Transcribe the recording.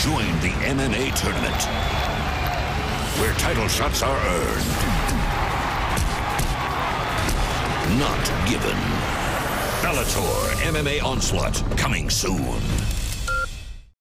Join the MMA tournament where title shots are earned, not given. Bellator MMA Onslaught coming soon.